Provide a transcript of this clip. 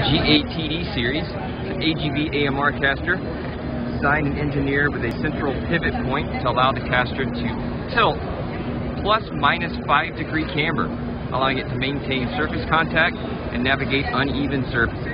GATD series. It's an AGV AMR caster designed and engineered with a central pivot point to allow the caster to tilt plus minus 5 degree camber, allowing it to maintain surface contact and navigate uneven surfaces.